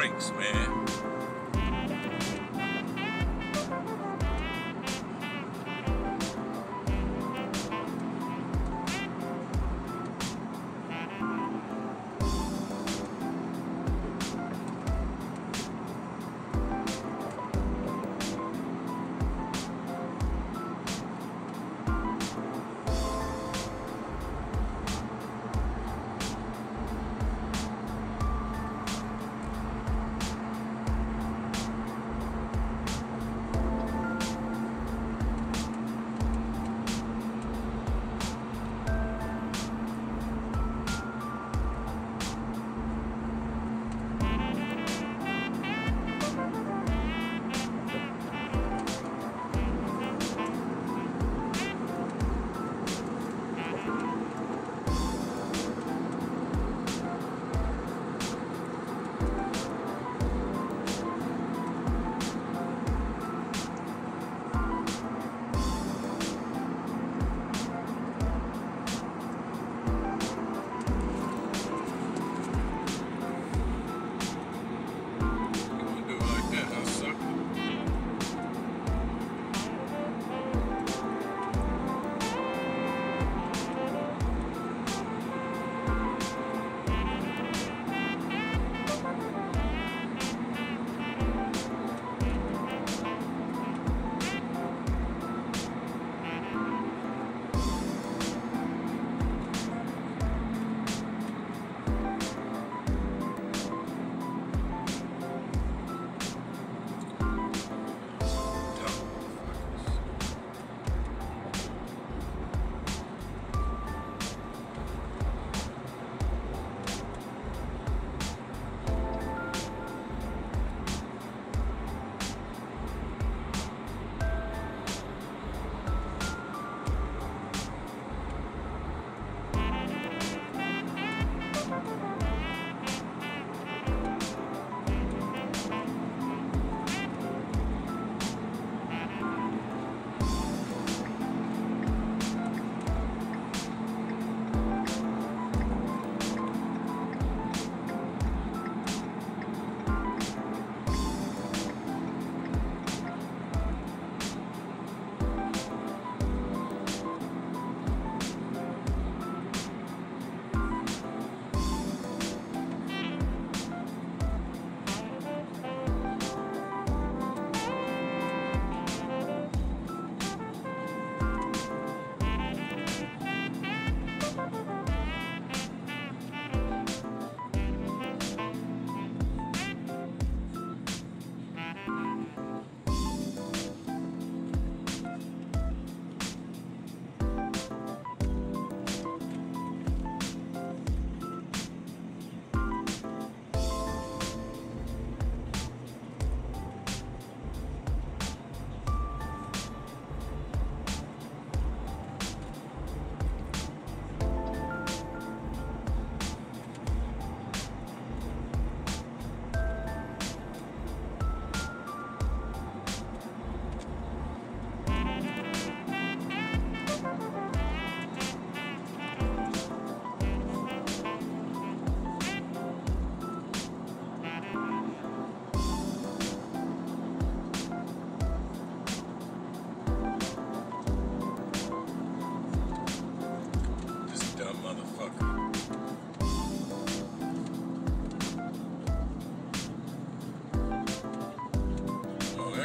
drinks, man.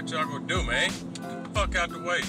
Y'all gonna do, man? Get the fuck out the way.